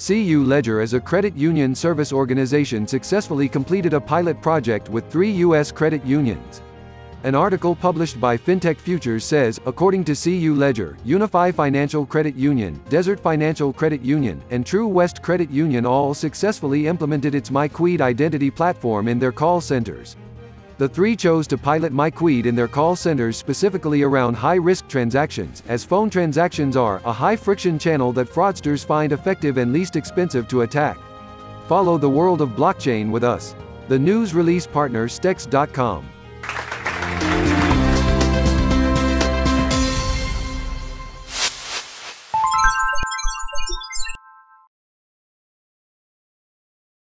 CULedger as a credit union service organization successfully completed a pilot project with three U.S. credit unions. An article published by FinTech Futures says, according to CULedger, Unify Financial Credit Union, Desert Financial Credit Union, and TruWest Credit Union all successfully implemented its MyCUID identity platform in their call centers. The three chose to pilot MyCUID in their call centers specifically around high-risk transactions, as phone transactions are a high-friction channel that fraudsters find effective and least expensive to attack. Follow the world of blockchain with us. The news release partner Stex.com.